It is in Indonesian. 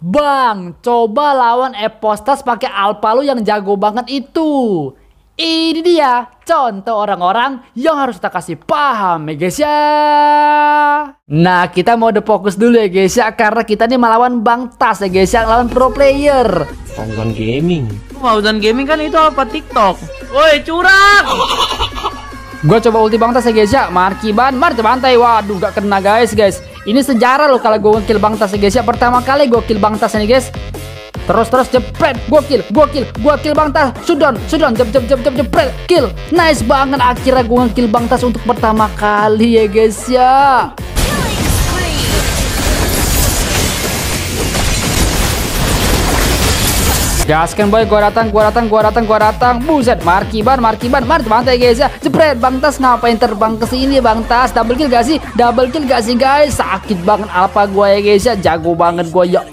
Bang, coba lawan Epostas pakai Alpha lu yang jago banget itu. Ini dia contoh orang-orang yang harus kita kasih paham ya guys ya. Nah kita mau de fokus dulu ya guys ya Karena kita nih melawan Bang Tas ya guys ya Lawan pro player Tonton gaming Fauzan Gaming kan itu apa TikTok? Woi curang! Gue coba ulti Bang Tas ya guys ya Markiban, mar bantai Waduh gak kena guys guys Ini sejarah loh kalau gue kill Bang Tas ya guys ya Pertama kali gue kill Bang Tas nih guys Terus terus jepret, gua kill, gua kill, gua kill Bang Tas. Sudon, sudon, jep jep jep jep jepret, kill. Nice banget akhirnya gua kill Bang Tas untuk pertama kali ya guys ya. Gaskan boy, gua datang, gua datang, gua datang, gua datang. Buset, markiban, markiban, mar bantai guys ya. Jepret, Bang Tas ngapain terbang ke sini Bang Tas? Double kill gak sih? Double kill gak sih guys? Sakit banget alpha gua ya guys ya. Jago banget gua ya.